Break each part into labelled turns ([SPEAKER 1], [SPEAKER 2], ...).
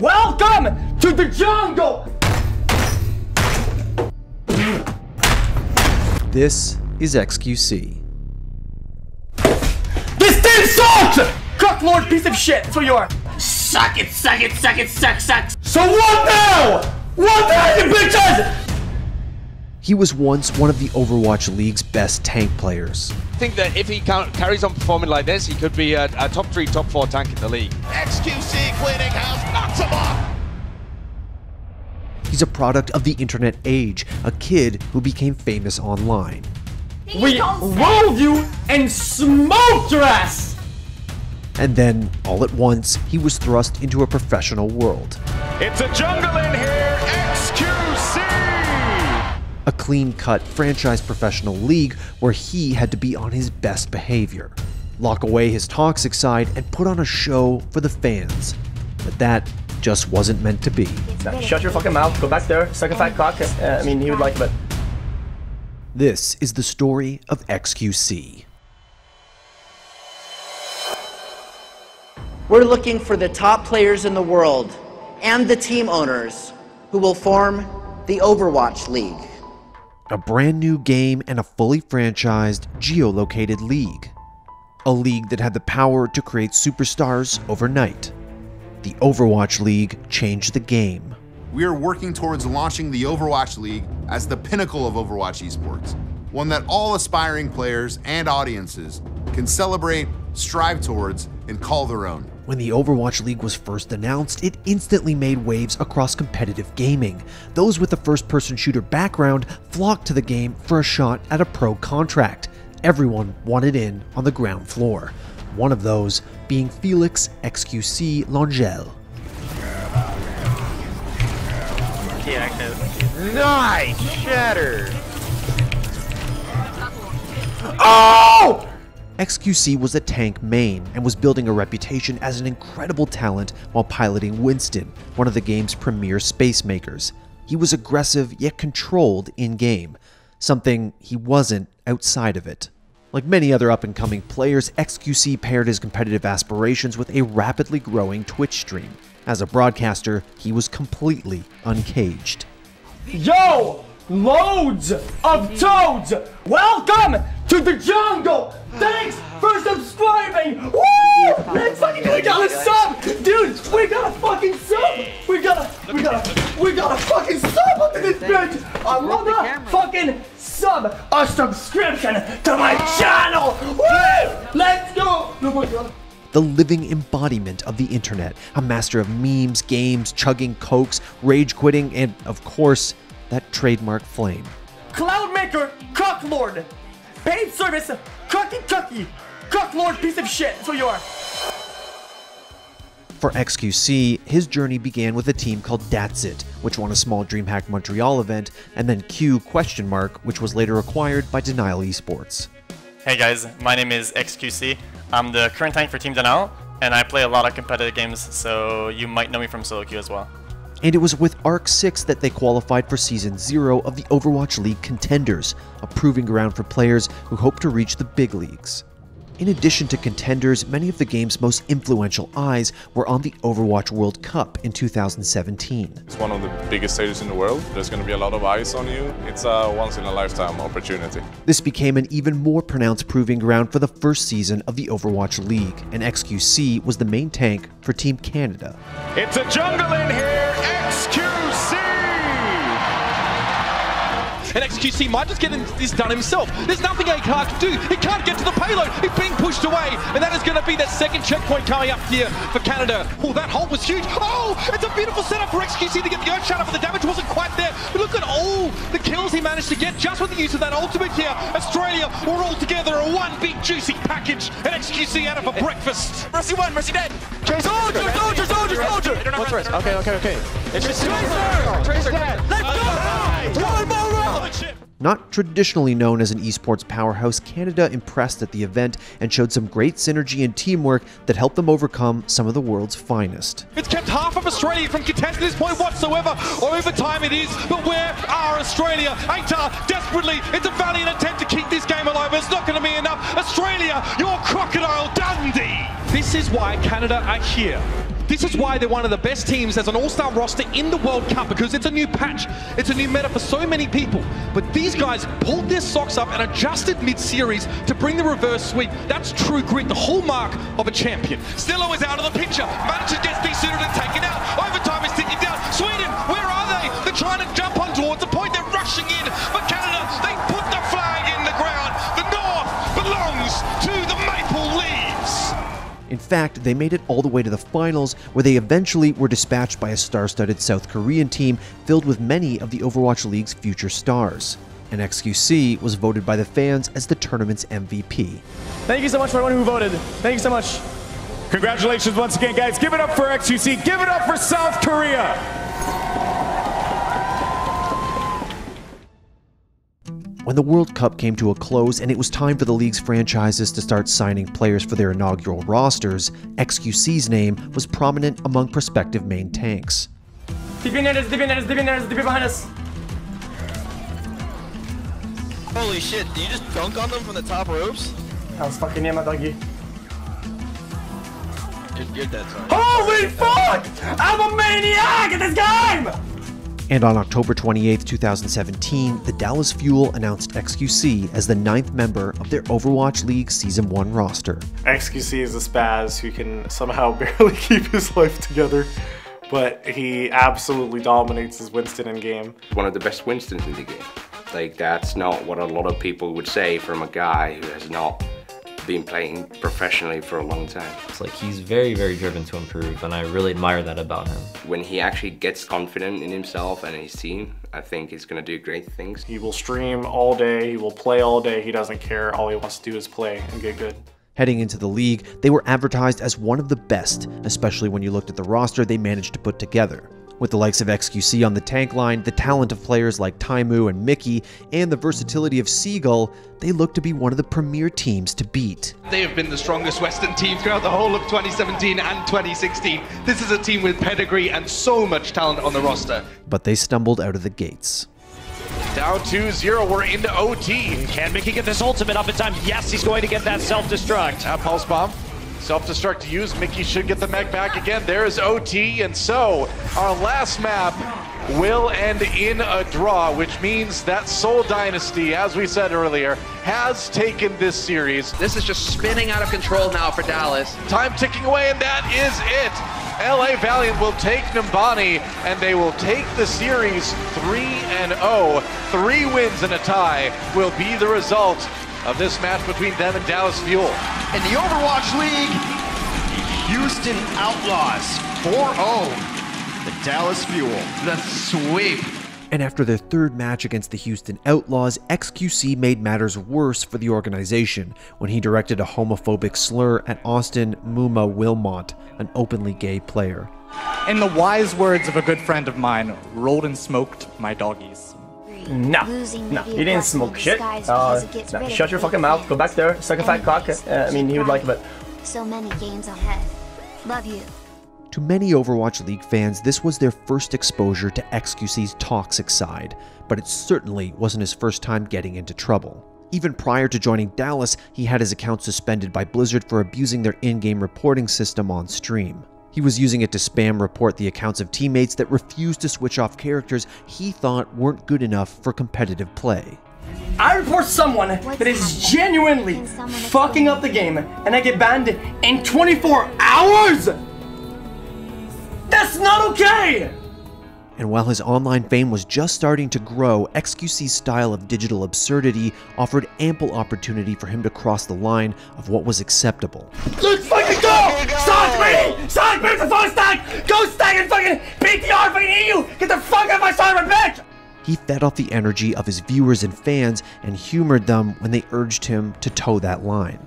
[SPEAKER 1] Welcome to the jungle!
[SPEAKER 2] This is XQC.
[SPEAKER 1] This team sucks! Cucklord piece of shit, that's what you are.
[SPEAKER 3] Suck it, suck it, suck it, suck, suck.
[SPEAKER 1] So what now? What now, you bitches?
[SPEAKER 2] He was once one of the Overwatch League's best tank players.
[SPEAKER 4] I think that if he carries on performing like this, he could be a, a top three, top four tank in the league.
[SPEAKER 5] XQC cleaning house, knocks him off.
[SPEAKER 2] He's a product of the internet age, a kid who became famous online.
[SPEAKER 1] We rolled you and smoked your ass!
[SPEAKER 2] And then, all at once, he was thrust into a professional world.
[SPEAKER 5] It's a jungle in here, XQC.
[SPEAKER 2] A clean cut franchise professional league where he had to be on his best behavior, lock away his toxic side, and put on a show for the fans. But that just wasn't meant to be.
[SPEAKER 1] Shut your fucking mouth, go back there, suck a fat cock. Uh, I mean, he would like it, but.
[SPEAKER 2] This is the story of XQC.
[SPEAKER 6] We're looking for the top players in the world and the team owners who will form the Overwatch League.
[SPEAKER 2] A brand new game and a fully franchised, geolocated league. A league that had the power to create superstars overnight. The Overwatch League changed the game.
[SPEAKER 7] We are working towards launching the Overwatch League as the pinnacle of Overwatch esports, one that all aspiring players and audiences can celebrate, strive towards, and call their own.
[SPEAKER 2] When the Overwatch League was first announced, it instantly made waves across competitive gaming. Those with a first person shooter background flocked to the game for a shot at a pro contract. Everyone wanted in on the ground floor. One of those being Felix XQC Lengyel.
[SPEAKER 4] Nice shatter.
[SPEAKER 1] Oh!
[SPEAKER 2] XQC was a tank main and was building a reputation as an incredible talent while piloting Winston, one of the game's premier space makers. He was aggressive yet controlled in game, something he wasn't outside of it. Like many other up and coming players, XQC paired his competitive aspirations with a rapidly growing Twitch stream. As a broadcaster, he was completely uncaged.
[SPEAKER 1] Yo! Loads of toads! Welcome to the jungle! Thanks for subscribing! Woo! Let's fucking we got a sub! Dude, we got a fucking sub! We got a we got a we got a fucking sub up in this bitch! A motherfucking sub! A subscription to my channel! Woo! Let's go! Oh my god.
[SPEAKER 2] the living embodiment of the internet, a master of memes, games, chugging cokes, rage quitting, and, of course, that trademark flame.
[SPEAKER 1] Cloudmaker, Cucklord! Paid service, Cucky Cucky! Cucklord piece of shit, that's what you are!
[SPEAKER 2] For XQC, his journey began with a team called Datsit, which won a small DreamHack Montreal event, and then Q question mark, which was later acquired by Denial Esports.
[SPEAKER 8] Hey guys, my name is XQC. I'm the current tank for Team Denial, and I play a lot of competitive games, so you might know me from solo queue as well.
[SPEAKER 2] And it was with Arc 6 that they qualified for Season 0 of the Overwatch League Contenders, a proving ground for players who hope to reach the big leagues. In addition to contenders, many of the game's most influential eyes were on the Overwatch World Cup in 2017.
[SPEAKER 9] It's one of the biggest stages in the world. There's going to be a lot of eyes on you. It's a once in a lifetime opportunity.
[SPEAKER 2] This became an even more pronounced proving ground for the first season of the Overwatch League, and XQC was the main tank for Team Canada.
[SPEAKER 5] It's a jungle in here, XQC.
[SPEAKER 4] And XQC might just get this done himself. There's nothing ACAR can do. He can't get to the payload. He's being pushed away. And that is going to be that second checkpoint coming up here for Canada. Oh, that hole was huge. Oh, it's a beautiful setup for XQC to get the Earth Shatter, but the damage wasn't quite there. But look at all the kills he managed to get just with the use of that ultimate here. Australia were all together in one big juicy package. And XQC out of for breakfast.
[SPEAKER 5] Mercy one, Mercy dead.
[SPEAKER 4] Soldier, soldier, soldier, soldier.
[SPEAKER 5] What's rest? Okay, okay, okay. It's just
[SPEAKER 4] Tracer!
[SPEAKER 5] Tracer dead.
[SPEAKER 4] Let's go! One more round!
[SPEAKER 2] Not traditionally known as an esports powerhouse, Canada impressed at the event and showed some great synergy and teamwork that helped them overcome some of the world's finest.
[SPEAKER 4] It's kept half of Australia from contesting this point whatsoever. Over time it is, but where are Australia? ATAR desperately, it's a valiant attempt to keep this game alive. It's not going to be enough. Australia, your crocodile Dundee. This is why Canada are here. This is why they're one of the best teams as an all-star roster in the World Cup because it's a new patch. It's a new meta for so many people. But these guys pulled their socks up and adjusted mid-series to bring the reverse sweep. That's true grit, the hallmark of a champion. Stillo is out of the picture. Manager gets desuited and taken out. Overtime
[SPEAKER 2] fact, they made it all the way to the finals, where they eventually were dispatched by a star studded South Korean team filled with many of the Overwatch League's future stars. And XQC was voted by the fans as the tournament's MVP.
[SPEAKER 1] Thank you so much for everyone who voted. Thank you so much.
[SPEAKER 5] Congratulations once again, guys. Give it up for XQC. Give it up for South Korea.
[SPEAKER 2] When the World Cup came to a close and it was time for the league's franchises to start signing players for their inaugural rosters, XQC's name was prominent among prospective main tanks.
[SPEAKER 1] DP near us, DP near us, DP near us, DP behind us.
[SPEAKER 10] Holy shit, did you just dunk on them from the top ropes?
[SPEAKER 1] I was fucking near my doggy.
[SPEAKER 10] You're, you're dead, sorry.
[SPEAKER 1] Holy fuck! I'm a maniac at this game!
[SPEAKER 2] And on October 28, 2017, the Dallas Fuel announced XQC as the ninth member of their Overwatch League Season 1 roster.
[SPEAKER 11] XQC is a spaz who can somehow barely keep his life together, but he absolutely dominates his Winston in game.
[SPEAKER 12] One of the best Winstons in the game. Like, that's not what a lot of people would say from a guy who has not been playing professionally for a long time.
[SPEAKER 13] It's like he's very, very driven to improve, and I really admire that about him.
[SPEAKER 12] When he actually gets confident in himself and his team, I think he's going to do great things.
[SPEAKER 11] He will stream all day, he will play all day, he doesn't care. All he wants to do is play and get good.
[SPEAKER 2] Heading into the league, they were advertised as one of the best, especially when you looked at the roster they managed to put together. With the likes of XQC on the tank line, the talent of players like Taimou and Mickie, and the versatility of Seagull, they look to be one of the premier teams to beat.
[SPEAKER 4] They have been the strongest Western team throughout the whole of 2017 and 2016. This is a team with pedigree and so much talent on the roster.
[SPEAKER 2] But they stumbled out of the gates.
[SPEAKER 5] Down 2-0, we're into OT.
[SPEAKER 14] Can Mickie get this ultimate up in time? Yes, he's going to get that self-destruct.
[SPEAKER 5] Now Pulse Bomb. Self-destruct to use. Mickie should get the mech back again. There's OT, and so our last map will end in a draw, which means that Seoul Dynasty, as we said earlier, has taken this series.
[SPEAKER 10] This is just spinning out of control now for Dallas.
[SPEAKER 5] Time ticking away, and that is it. LA Valiant will take Numbani, and they will take the series 3-0. Three wins and a tie will be the result of this match between them and Dallas Fuel.
[SPEAKER 15] In the Overwatch League, the Houston Outlaws 4-0. The Dallas Fuel.
[SPEAKER 10] The sweep.
[SPEAKER 2] And after their third match against the Houston Outlaws, XQC made matters worse for the organization when he directed a homophobic slur at Austin Muma Wilmot, an openly gay player.
[SPEAKER 16] In the wise words of a good friend of mine, rolled and smoked my doggies.
[SPEAKER 1] No, no, he didn't smoke shit. Uh, no, shut your fucking mouth. Go back there. Suck a fat cock. Uh, I mean, he would like it, but
[SPEAKER 17] So many games ahead. Love you.
[SPEAKER 2] To many Overwatch League fans, this was their first exposure to XQC's toxic side, but it certainly wasn't his first time getting into trouble. Even prior to joining Dallas, he had his account suspended by Blizzard for abusing their in game reporting system on stream. He was using it to spam report the accounts of teammates that refused to switch off characters he thought weren't good enough for competitive play.
[SPEAKER 1] I report someone that is genuinely fucking up the game and I get banned in 24 hours! That's not okay!
[SPEAKER 2] And while his online fame was just starting to grow, XQC's style of digital absurdity offered ample opportunity for him to cross the line of what was acceptable.
[SPEAKER 1] Let's fucking go! Sonic! Sonic me the fucking stack! Go stack and fucking PTR fucking EU! Get the fuck out of my server, bitch!
[SPEAKER 2] He fed off the energy of his viewers and fans and humored them when they urged him to toe that line.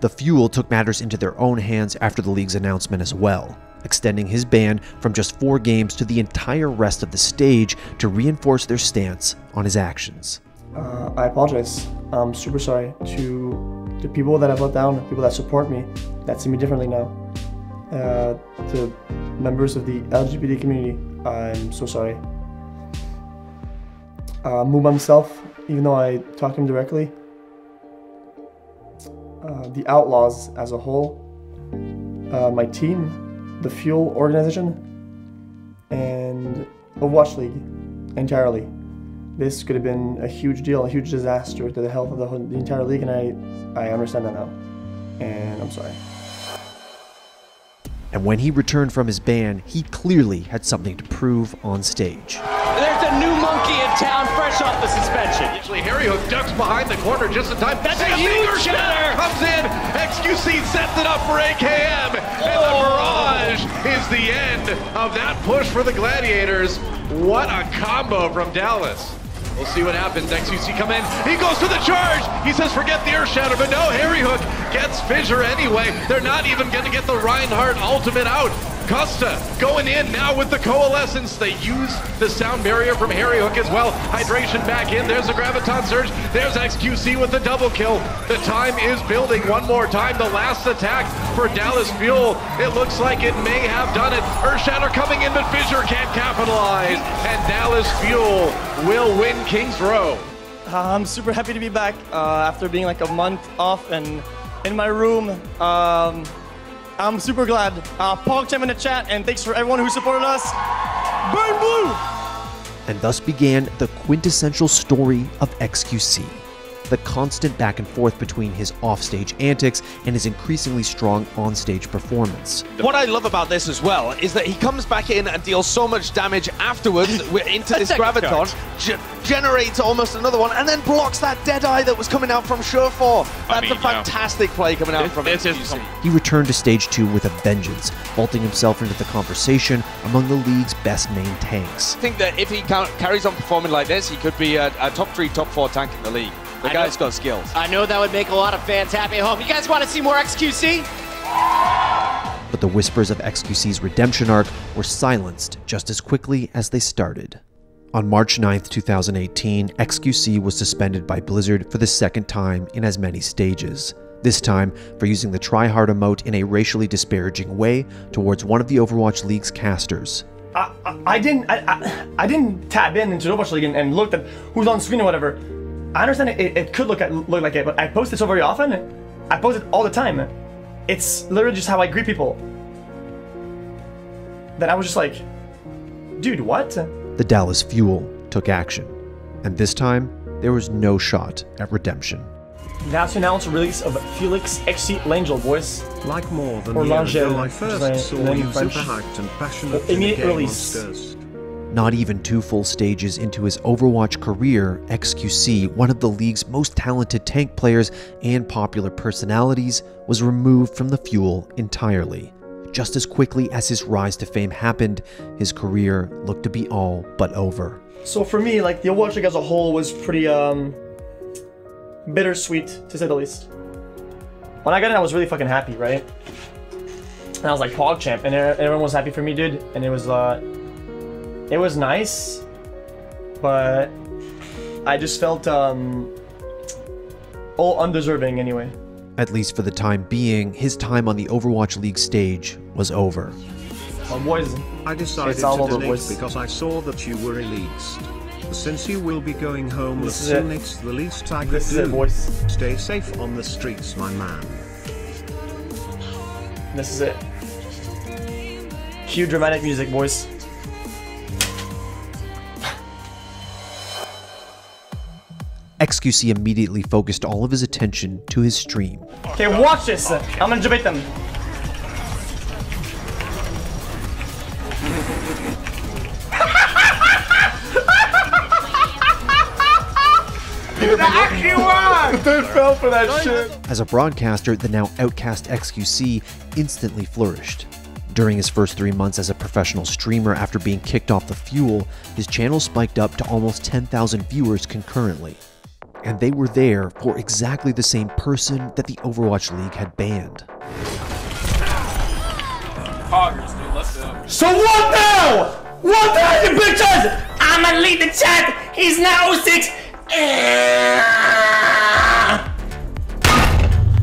[SPEAKER 2] The Fuel took matters into their own hands after the league's announcement as well, extending his ban from just four games to the entire rest of the stage to reinforce their stance on his actions.
[SPEAKER 1] Uh, I apologize. I'm super sorry to the people that I've let down, the people that support me, that see me differently now. Uh, to members of the LGBT community, I'm so sorry. Uh, Muma himself, even though I talked to him directly, uh, the Outlaws as a whole, uh, my team, the Fuel organization and Overwatch League entirely. This could have been a huge deal, a huge disaster to the health of the, the entire league, and I, I understand that now. And I'm sorry.
[SPEAKER 2] And when he returned from his ban, he clearly had something to prove on stage.
[SPEAKER 14] There's a new monkey in town, fresh off the suspension.
[SPEAKER 5] Actually, HarryHook ducks behind the corner just in time.
[SPEAKER 14] That's a huge shatter!
[SPEAKER 5] Comes in, XQC sets it up for AKM, and the oh. barrage is the end of that push for the Gladiators. What a combo from Dallas. We'll see what happens. XQC come in. He goes for the charge. He says, forget the Earth Shatter, but no, HarryHook gets Fissure anyway. They're not even going to get the Reinhardt ultimate out. Custa going in now with the Coalescence. They use the sound barrier from HarryHook as well. Hydration back in. There's a Graviton Surge. There's XQC with the double kill. The time is building one more time. The last attack for Dallas Fuel. It looks like it may have done it. Earthshatter coming in, but Fissure can't capitalize. And Dallas Fuel will win King's Row.
[SPEAKER 1] Uh, I'm super happy to be back uh, after being like a month off and in my room. Um, I'm super glad. Uh, PogChamp in the chat, and thanks for everyone who supported us. Burn blue!
[SPEAKER 2] And thus began the quintessential story of XQC. The constant back and forth between his offstage antics and his increasingly strong onstage performance.
[SPEAKER 18] What I love about this as well is that he comes back in and deals so much damage afterwards into this graviton, ge- generates almost another one, and then blocks that dead eye that was coming out from Surefour. That's
[SPEAKER 19] mean,
[SPEAKER 18] a fantastic play coming out from
[SPEAKER 19] this is
[SPEAKER 2] He returned to stage two with a vengeance, vaulting himself into the conversation among the league's best main tanks.
[SPEAKER 18] I think that if he carries on performing like this, he could be a, a top three, top four tank in the league. The
[SPEAKER 14] I
[SPEAKER 18] guy's
[SPEAKER 14] know-
[SPEAKER 18] got skills.
[SPEAKER 14] I know that would make a lot of fans happy at home. You guys want to see more XQC?
[SPEAKER 2] But the whispers of XQC's redemption arc were silenced just as quickly as they started. On March 9th, 2018, XQC was suspended by Blizzard for the second time in as many stages. This time for using the tryhard emote in a racially disparaging way towards one of the Overwatch League's casters.
[SPEAKER 1] I, I, I didn't I, I, I didn't tab in into Overwatch League and, and looked at who's on screen or whatever. I understand it, it, it could look at, look like it, but I post it so very often. I post it all the time. It's literally just how I greet people. Then I was just like, dude, what?
[SPEAKER 2] The Dallas Fuel took action, and this time there was no shot at redemption.
[SPEAKER 1] That's announced release of Felix XC Lengyel, boys.
[SPEAKER 20] Like more than
[SPEAKER 1] or
[SPEAKER 20] a year
[SPEAKER 1] L'Angel,
[SPEAKER 20] ago, I first saw you
[SPEAKER 1] in
[SPEAKER 20] super hyped and passionate
[SPEAKER 1] Well, immediate release.
[SPEAKER 20] monsters.
[SPEAKER 2] Not even two full stages into his Overwatch career, XQC, one of the league's most talented tank players and popular personalities, was removed from the fuel entirely. Just as quickly as his rise to fame happened, his career looked to be all but over.
[SPEAKER 1] So for me, like the Overwatch League as a whole was pretty um bittersweet to say the least. When I got in, I was really fucking happy, right? And I was like PogChamp, and everyone was happy for me, dude. And it was uh, it was nice, but I just felt um, all undeserving anyway.
[SPEAKER 2] At least for the time being, his time on the Overwatch League stage was over.
[SPEAKER 1] My boys,
[SPEAKER 20] I decided to
[SPEAKER 1] over,
[SPEAKER 20] donate
[SPEAKER 1] boys.
[SPEAKER 20] because I saw that you were released. Since you will be going home
[SPEAKER 1] This is it.
[SPEAKER 20] soon, it's the least I could
[SPEAKER 1] This is
[SPEAKER 20] do.
[SPEAKER 1] it.
[SPEAKER 20] Stay safe on the streets, my man.
[SPEAKER 1] This is it. Cue dramatic music, boys.
[SPEAKER 2] XQC immediately focused all of his attention to his stream.
[SPEAKER 1] Okay, watch this. I'm gonna debate them.
[SPEAKER 21] Dude,
[SPEAKER 1] Dude fell for that shit.
[SPEAKER 2] As a broadcaster, the now outcast XQC instantly flourished. During his first three months as a professional streamer after being kicked off the fuel, his channel spiked up to almost 10,000 viewers concurrently. And they were there for exactly the same person that the Overwatch League had banned.
[SPEAKER 21] Poggers, dude, let's go.
[SPEAKER 1] So what now? What now, you bitches?
[SPEAKER 3] I'ma lead the chat. He's now 06.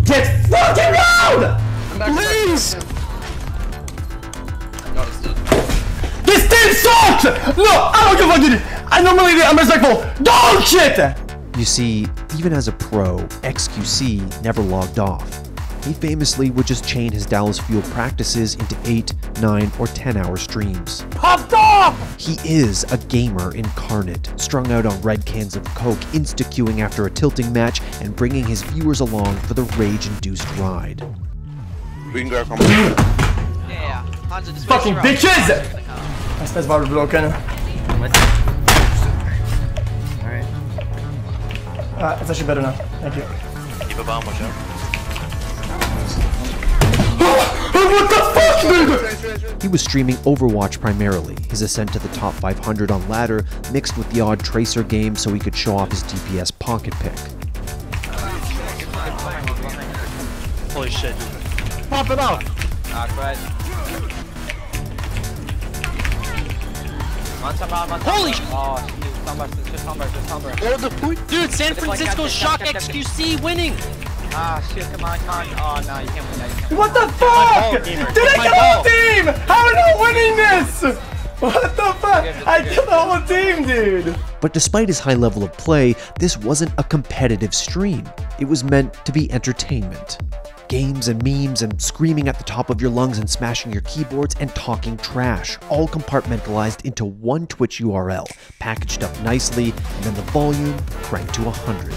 [SPEAKER 1] Get fucking round! Please! This team sucks! No, I don't give a fuck, dude. I normally I'm respectful. Dog shit!
[SPEAKER 2] You see, even as a pro, XQC never logged off. He famously would just chain his Dallas Fuel practices into 8, 9, or 10 hour streams.
[SPEAKER 1] Popped off!
[SPEAKER 2] He is a gamer incarnate, strung out on red cans of Coke, insta queuing after a tilting match, and bringing his viewers along for the rage induced ride.
[SPEAKER 19] We can go from
[SPEAKER 1] Yeah, Fucking bitches! My space bar broken. Uh, it's actually better now. Thank you.
[SPEAKER 22] Keep a bomb, watch out.
[SPEAKER 1] what the fuck, dude?
[SPEAKER 2] He was streaming Overwatch primarily, his ascent to the top 500 on ladder mixed with the odd Tracer game so he could show off his DPS pocket pick.
[SPEAKER 22] Holy shit.
[SPEAKER 1] Pop it off!
[SPEAKER 22] Ah, right.
[SPEAKER 3] Holy sh-
[SPEAKER 22] Oh, just somewhere, just somewhere.
[SPEAKER 3] Oh, the point. Dude, San Francisco Shock XQC winning.
[SPEAKER 22] Ah, shit, come on, come on. Oh, no, you can't win that. Can't
[SPEAKER 1] What the
[SPEAKER 22] that. My ball,
[SPEAKER 1] fuck?
[SPEAKER 22] gamer.
[SPEAKER 1] Did I
[SPEAKER 22] My
[SPEAKER 1] kill the whole team? How am I winning this? What the fuck? I killed the whole team, dude.
[SPEAKER 2] But despite his high level of play, this wasn't a competitive stream. It was meant to be entertainment. Games and memes and screaming at the top of your lungs and smashing your keyboards and talking trash, all compartmentalized into one Twitch URL, packaged up nicely, and then the volume cranked to 100.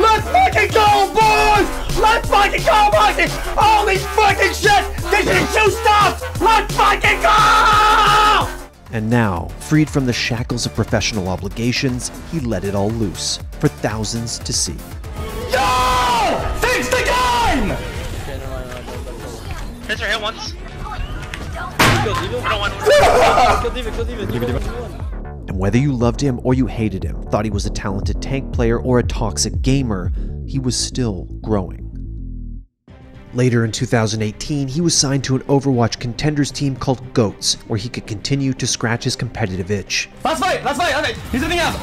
[SPEAKER 1] Let's fucking go, boys! Let's fucking go, boys! Holy fucking shit! This is two stops! Let's fucking go!
[SPEAKER 2] And now, freed from the shackles of professional obligations, he let it all loose for thousands to see.
[SPEAKER 1] Yo!
[SPEAKER 3] Tracer hit once.
[SPEAKER 2] And whether you loved him or you hated him, thought he was a talented tank player or a toxic gamer, he was still growing. Later in 2018, he was signed to an Overwatch contenders team called GOATS, where he could continue to scratch his competitive itch.
[SPEAKER 1] Last fight, last fight, okay. He's hitting up.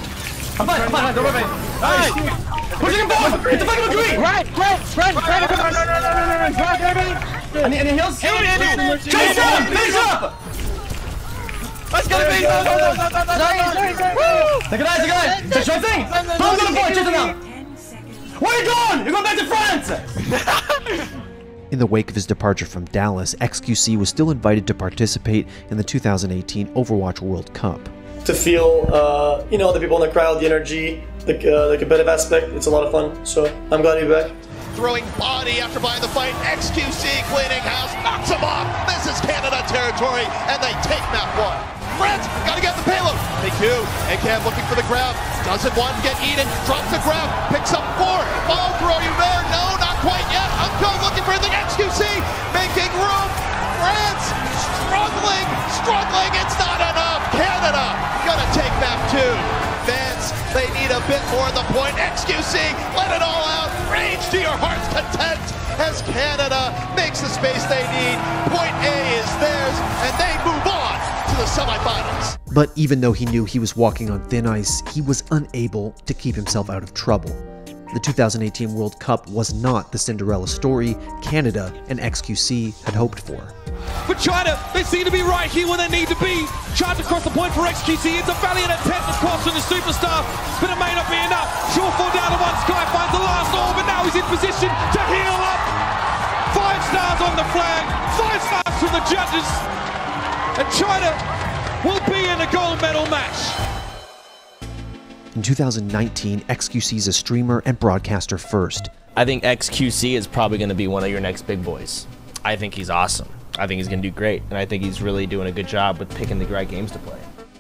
[SPEAKER 1] I'm fine, I'm fine, go, go, go. Nice. Pushing him forward! It's a fucking green!
[SPEAKER 3] Right, right, right, right,
[SPEAKER 1] no, drop everybody! Any, any heals?
[SPEAKER 3] Heal me, heal me.
[SPEAKER 1] Chase him! Finish up!
[SPEAKER 3] Let's go, go.
[SPEAKER 1] nice, Take it out, take it out! It's a sure thing! Don't go to point, chase him now! Where are you going? You're going back to France!
[SPEAKER 2] In the wake of his departure from Dallas, XQC was still invited to participate in the 2018 Overwatch World Cup.
[SPEAKER 1] to feel, uh, you know, the people in the crowd, the energy, the, uh, the competitive aspect. It's a lot of fun. So I'm glad to be back.
[SPEAKER 15] Throwing body after buying the fight. XQC cleaning house. Knocks him off. This is Canada territory. And they take map one. France, gotta get the payload. They do. AKM looking for the grab. Doesn't want to get eaten. Drops the grab. Picks up four. Ball throw you there. No, not quite yet. uNKOE looking for the XQC. Making room. France struggling. Struggling. It's not enough. Canada gonna take map two. They need a bit more at the point. XQC, let it all out. Rage to your heart's content as Canada makes the space they need. Point A is theirs, and they move on to the semifinals.
[SPEAKER 2] But even though he knew he was walking on thin ice, he was unable to keep himself out of trouble. The 2018 World Cup was not the Cinderella story Canada and XQC had hoped for.
[SPEAKER 4] For China, they seem to be right here where they need to be. Trying across the point for XQC. It's a valiant attempt, of course, from the superstar, but it may not be enough. Sure fall down to one. Sky finds the last orb, but now he's in position to heal up. Five stars on the flag, five stars from the judges, and China will be in a gold medal match.
[SPEAKER 2] In 2019, XQC is a streamer and broadcaster first.
[SPEAKER 23] I think XQC is probably going to be one of your next big boys. I think he's awesome. I think he's going to do great, and I think he's really doing a good job with picking the right games to play.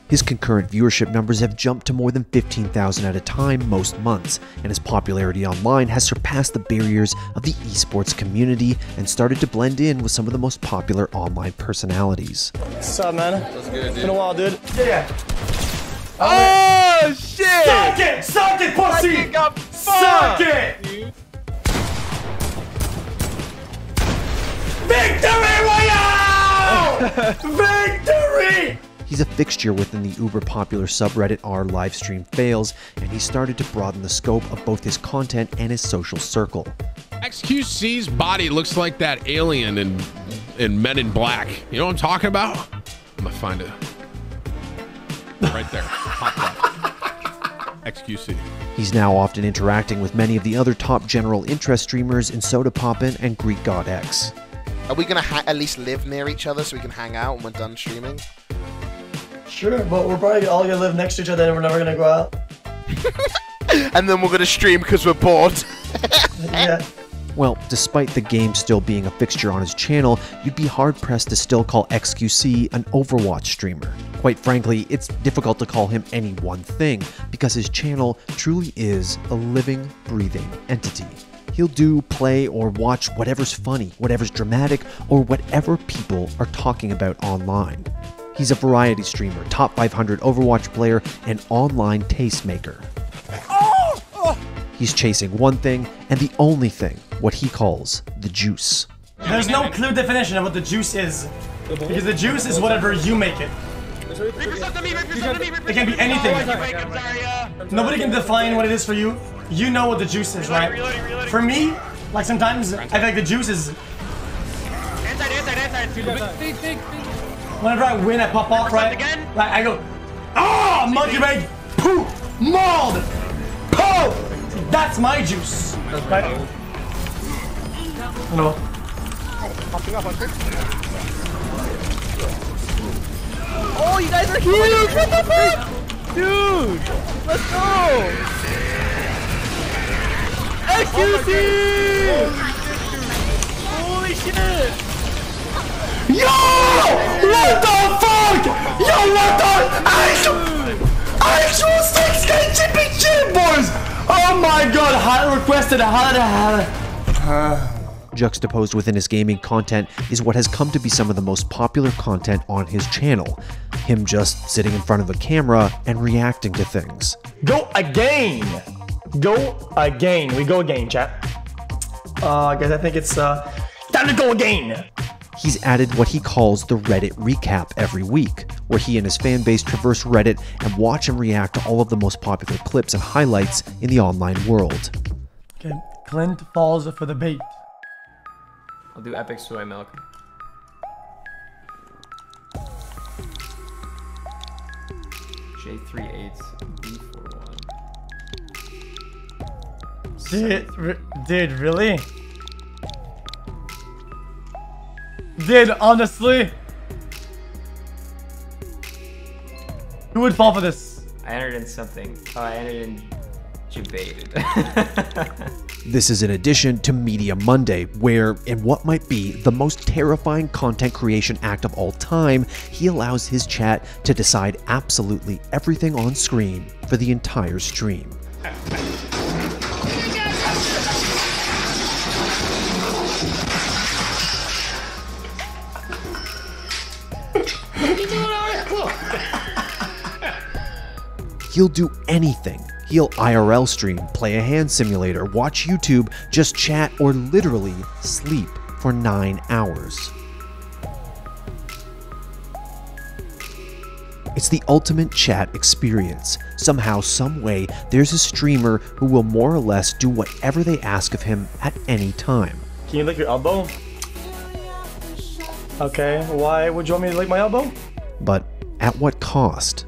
[SPEAKER 2] His concurrent viewership numbers have jumped to more than 15,000 at a time most months, and his popularity online has surpassed the barriers of the esports community and started to blend in with some of the most popular online personalities.
[SPEAKER 1] What's up, man?
[SPEAKER 19] That's good,
[SPEAKER 1] It's been a while, dude. Yeah.
[SPEAKER 19] Oh, shit!
[SPEAKER 1] Suck it! Suck it, pussy!
[SPEAKER 19] Fucking got
[SPEAKER 1] Suck
[SPEAKER 19] fucked.
[SPEAKER 1] it! Victory Royale! Victory!
[SPEAKER 2] He's a fixture within the uber popular subreddit r livestream fails, and he started to broaden the scope of both his content and his social circle.
[SPEAKER 24] XQC's body looks like that alien in in Men in Black. You know what I'm talking about? I'm gonna find it. Right there. Top left. XQC.
[SPEAKER 2] He's now often interacting with many of the other top general interest streamers in Sodapoppin and Greekgodx.
[SPEAKER 25] Are we gonna ha- at least live near each other so we can hang out when we're done streaming?
[SPEAKER 1] Sure, but we're probably all gonna live next to each other and we're never gonna go out.
[SPEAKER 25] and then we're gonna stream because we're bored.
[SPEAKER 1] yeah.
[SPEAKER 2] Well, despite the game still being a fixture on his channel, you'd be hard pressed to still call XQC an Overwatch streamer. Quite frankly, it's difficult to call him any one thing because his channel truly is a living, breathing entity. He'll do, play, or watch whatever's funny, whatever's dramatic, or whatever people are talking about online. He's a variety streamer, top 500 Overwatch player, and online tastemaker. He's chasing one thing and the only thing, what he calls the juice.
[SPEAKER 1] There's no clear definition of what the juice is. Because the juice is whatever you make it. It can be anything. Nobody can define what it is for you. You know what the juice is, right? For me, like sometimes I think like the juice is whenever I win, I pop off, right? Again. Like I go, ah, monkey brain, poo, mauled, poo. That's my juice. Right? No.
[SPEAKER 19] Oh, you guys are huge! What the fuck? Dude! Let's go! XQC! Holy shit!
[SPEAKER 1] Yo! What the fuck? Yo, what the actual, actual 6K championship, boys! Oh my god, highly requested, highly, highly.
[SPEAKER 2] Juxtaposed within his gaming content is what has come to be some of the most popular content on his channel. Him just sitting in front of a camera and reacting to things.
[SPEAKER 1] Go again! Go again. We go again, chat. Uh, guys, I think it's uh, time to go again.
[SPEAKER 2] He's added what he calls the Reddit recap every week, where he and his fan base traverse Reddit and watch and react to all of the most popular clips and highlights in the online world.
[SPEAKER 1] Okay, Clint falls for the bait.
[SPEAKER 13] I'll do epic soy milk. J three eights
[SPEAKER 1] Dude, re- dude, really? Dude, honestly? Who would fall for this?
[SPEAKER 13] I entered in something. Oh, I entered in debated.
[SPEAKER 2] This is in addition to Media Monday, where, in what might be the most terrifying content creation act of all time, he allows his chat to decide absolutely everything on screen for the entire stream. He'll do anything. He'll IRL stream, play a hand simulator, watch YouTube, just chat, or literally sleep for nine hours. It's the ultimate chat experience. Somehow, someway, there's a streamer who will more or less do whatever they ask of him at any time.
[SPEAKER 1] Can you lick your elbow? Okay, why would you want me to lick my elbow?
[SPEAKER 2] But at what cost?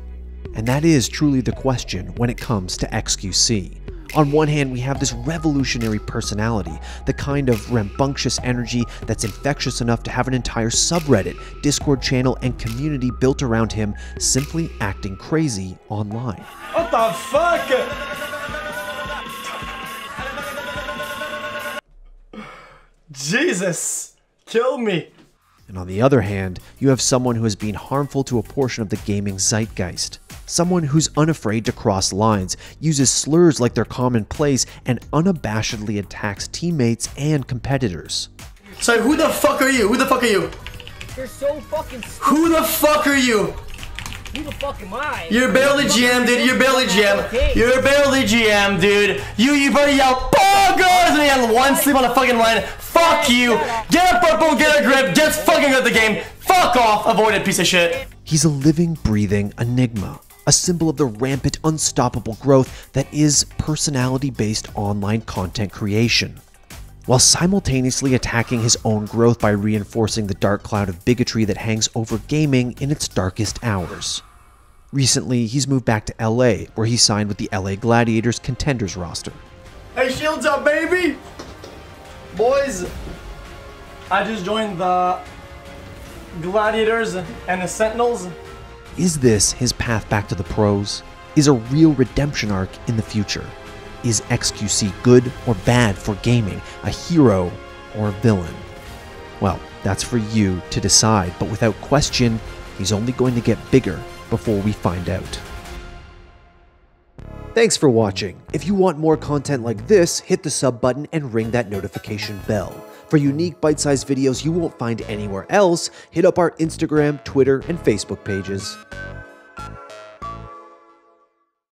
[SPEAKER 2] And that is truly the question when it comes to XQC. On one hand, we have this revolutionary personality, the kind of rambunctious energy that's infectious enough to have an entire subreddit, Discord channel, and community built around him simply acting crazy online.
[SPEAKER 1] What the fuck? Jesus, kill me.
[SPEAKER 2] And on the other hand, you have someone who has been harmful to a portion of the gaming zeitgeist. Someone who's unafraid to cross lines, uses slurs like they're commonplace, and unabashedly attacks teammates and competitors.
[SPEAKER 1] So who the fuck are you? Who the fuck are you?
[SPEAKER 26] You're so fucking stupid.
[SPEAKER 1] Who the fuck are you?
[SPEAKER 26] Who the fuck am I?
[SPEAKER 1] You're barely GM, dude. You're barely GM. You're barely GM, dude. You you better yell boggers and you had one sleep on the fucking line. Fuck you. Get a purple, get a grip, just fucking up the game. Fuck off, avoid avoided piece of shit.
[SPEAKER 2] He's a living, breathing enigma, a symbol of the rampant, unstoppable growth that is personality based online content creation. While simultaneously attacking his own growth by reinforcing the dark cloud of bigotry that hangs over gaming in its darkest hours. Recently, he's moved back to LA, where he signed with the LA Gladiators contenders roster.
[SPEAKER 1] Hey, shields up, baby! Boys, I just joined the Gladiators and the Sentinels.
[SPEAKER 2] Is this his path back to the pros? Is a real redemption arc in the future? Is XQC good or bad for gaming, a hero or a villain? Well, that's for you to decide, but without question, he's only going to get bigger before we find out. Thanks for watching. If you want more content like this, hit the sub button and ring that notification bell. For unique bite-sized videos you won't find anywhere else, hit up our Instagram, Twitter, and Facebook pages.